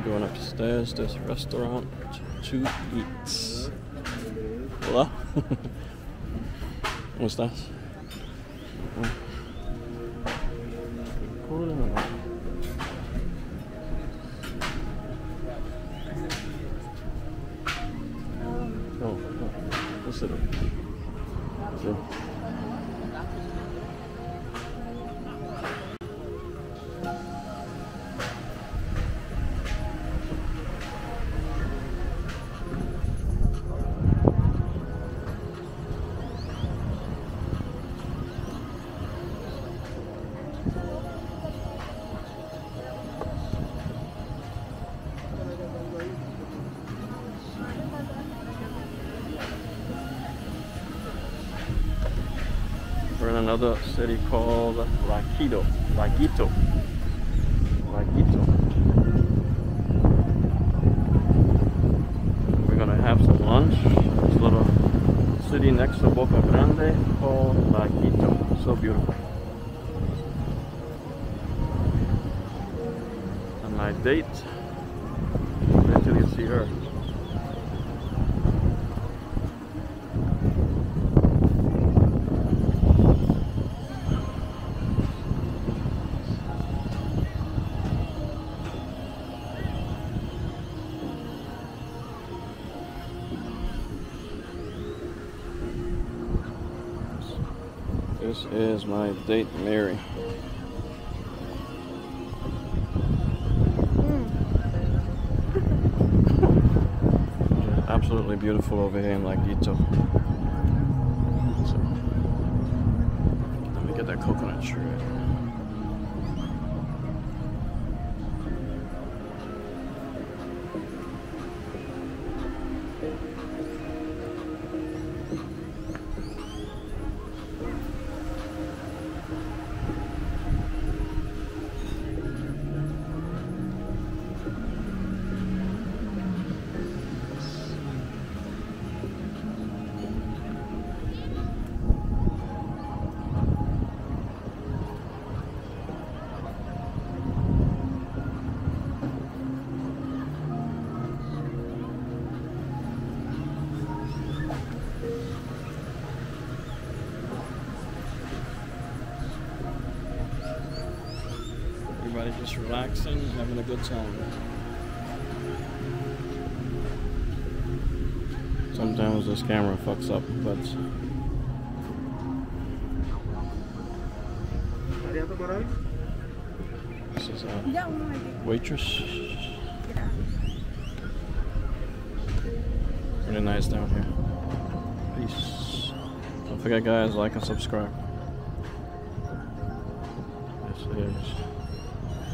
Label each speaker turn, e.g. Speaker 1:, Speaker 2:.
Speaker 1: We're going upstairs. There's a restaurant to eat. Hola. ¿Cómo estás? Oh, oh, what's it? Sí. In another city called Laquito. Laquito. Laquito. We're gonna have some lunch. This little city next to Boca Grande called Laquito. So beautiful. And my date. You see her. This is my date, Mary. Absolutely beautiful over here in Laguito. So, let me get that coconut shirt. Everybody just relaxing, and having a good time. Sometimes this camera fucks up, but this is a
Speaker 2: Ya uno me dijo.
Speaker 1: waitress. Pretty nice down here. Peace. Don't forget, guys, like and subscribe. Yes, it is.